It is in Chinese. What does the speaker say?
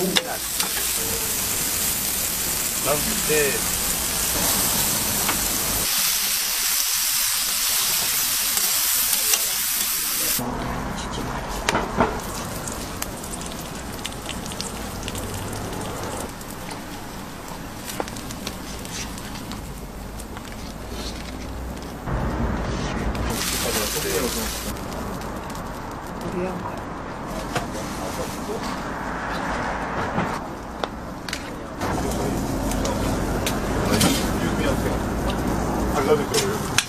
咱们这。 달라질 거예요.